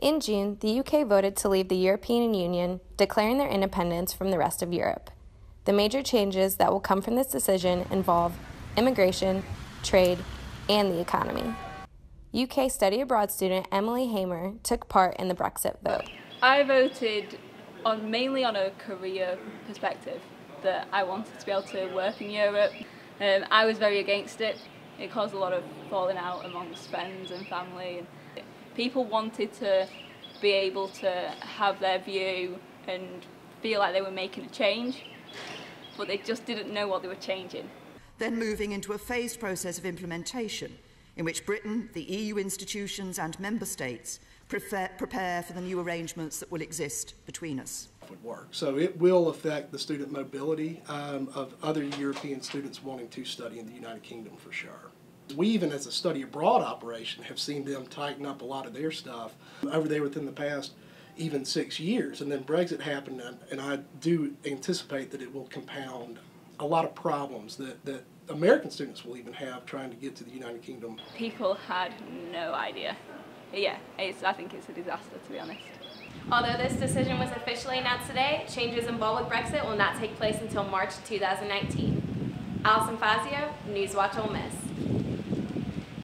In June, the UK voted to leave the European Union, declaring their independence from the rest of Europe. The major changes that will come from this decision involve immigration, trade, and the economy. UK study abroad student Emily Hamer took part in the Brexit vote. I voted on mainly on a career perspective that I wanted to be able to work in Europe. Um, I was very against it. It caused a lot of falling out amongst friends and family. People wanted to be able to have their view and feel like they were making a change, but they just didn't know what they were changing. Then moving into a phased process of implementation in which Britain, the EU institutions and member states prepare, prepare for the new arrangements that will exist between us. Would work. So it will affect the student mobility um, of other European students wanting to study in the United Kingdom for sure. We even as a study abroad operation have seen them tighten up a lot of their stuff over there within the past even six years. And then Brexit happened and I do anticipate that it will compound a lot of problems that, that American students will even have trying to get to the United Kingdom. People had no idea. Yeah, I think it's a disaster to be honest. Although this decision was officially announced today, changes involved with Brexit will not take place until March 2019. Alison Fazio, Newswatch Ole Miss.